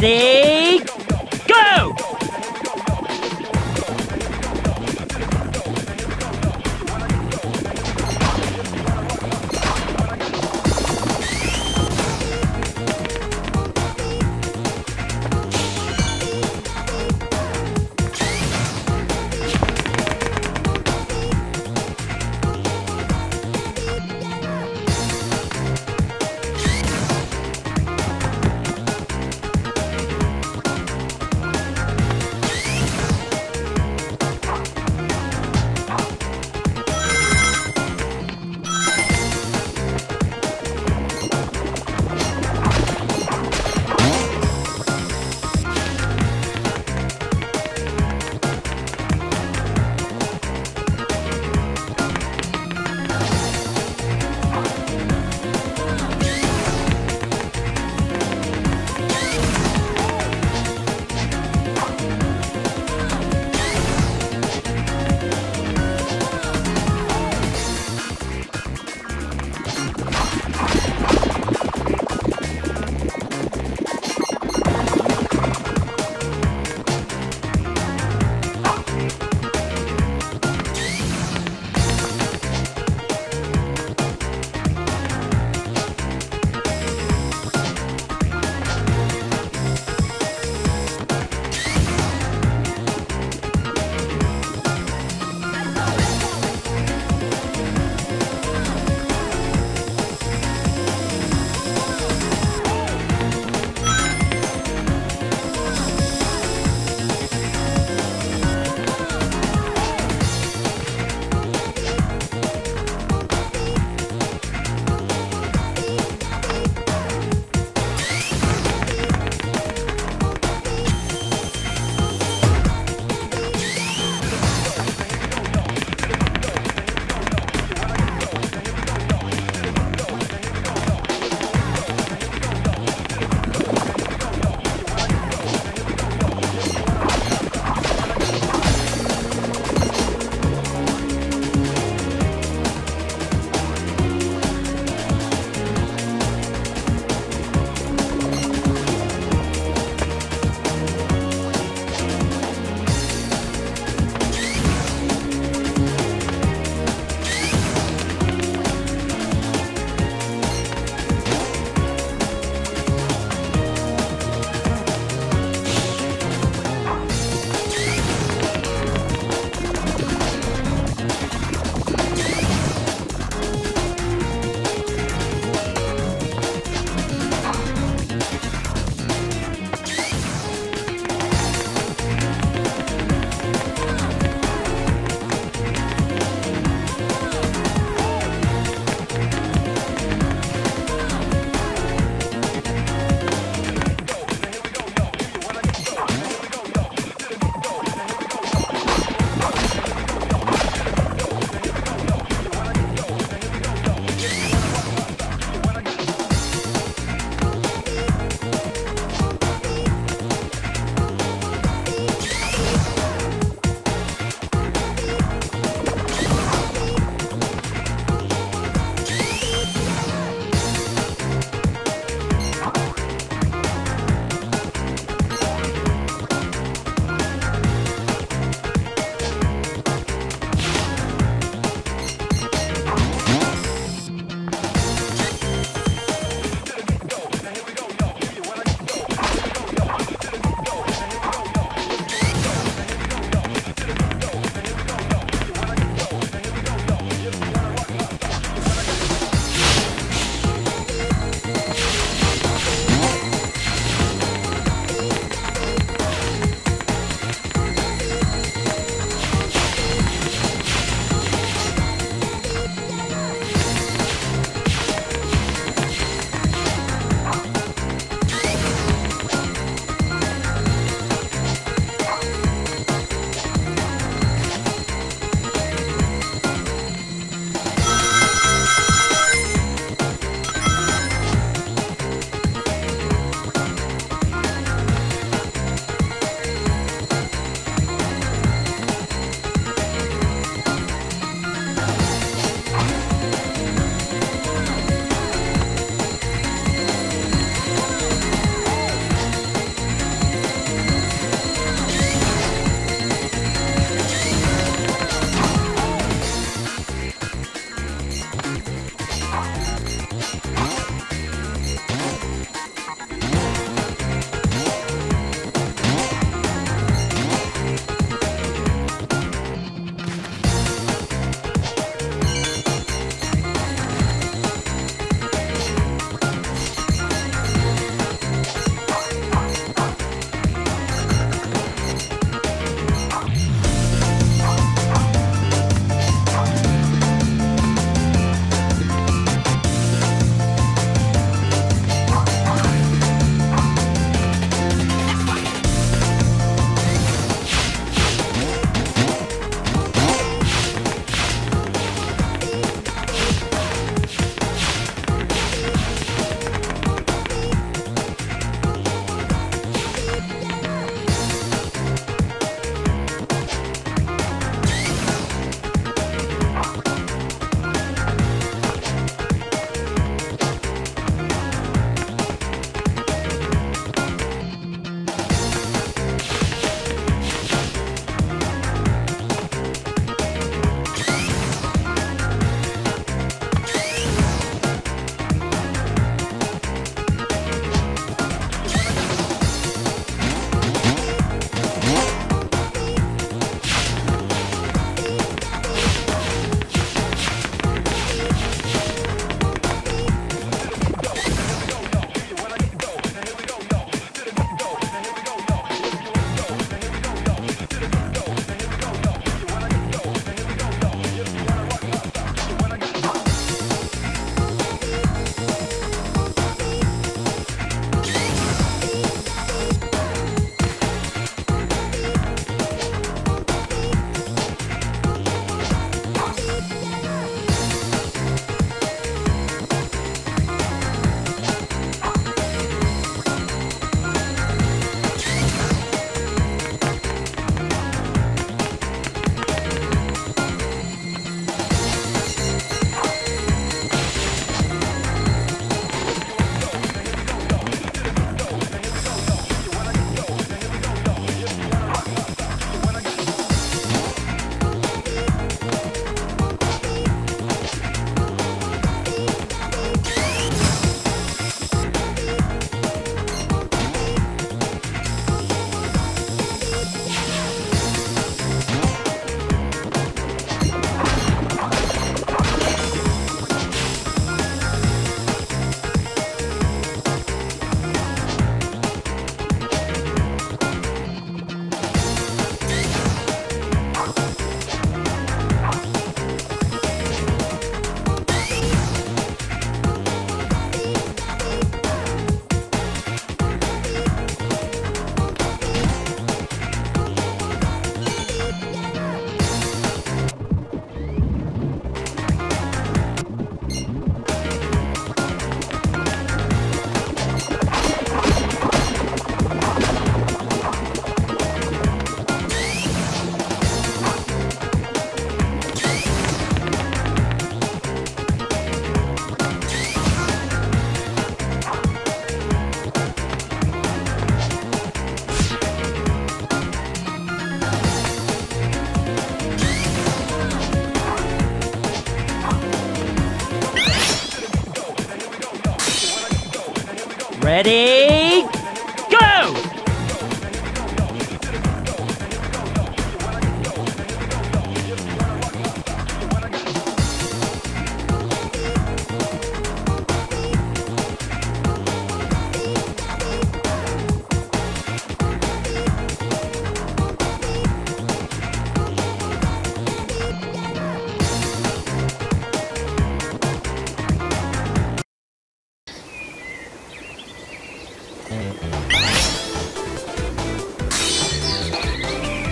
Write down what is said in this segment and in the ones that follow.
Ready?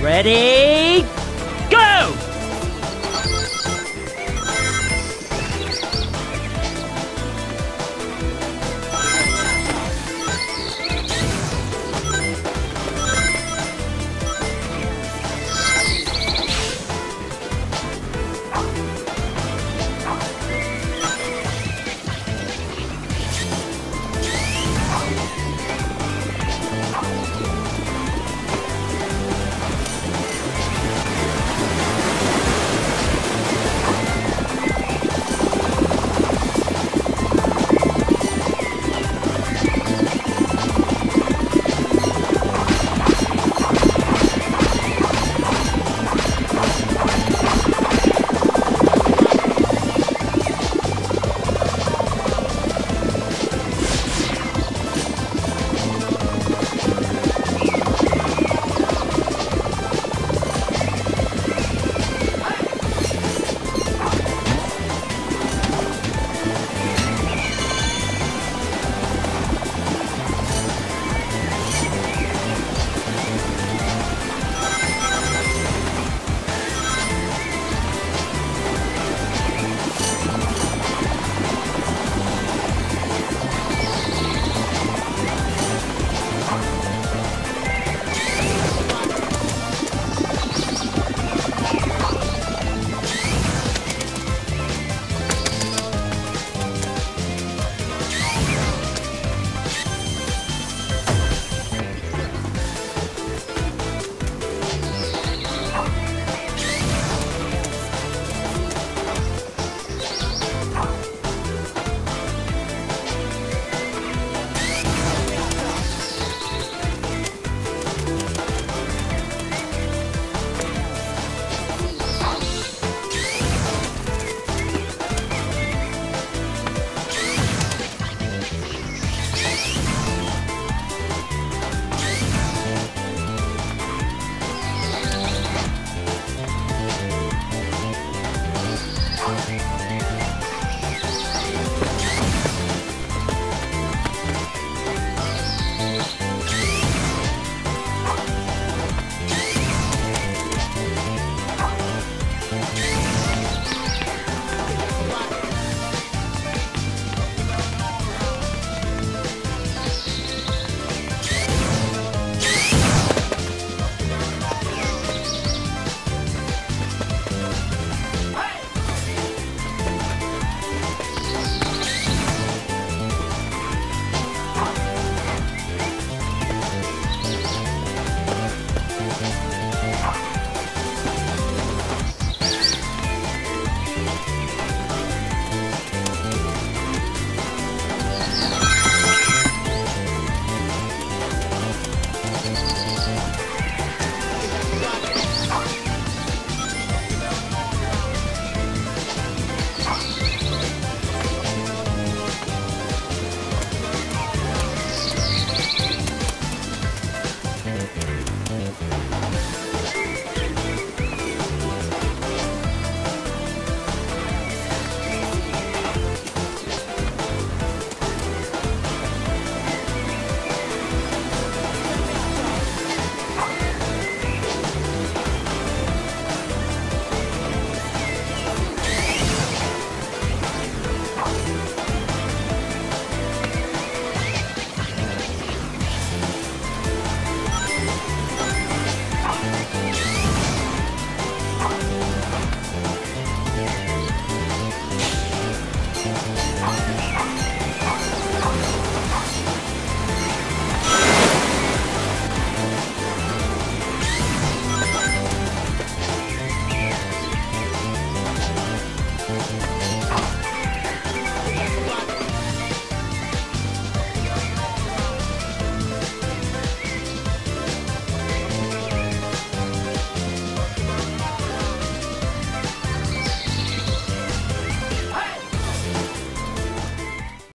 Ready,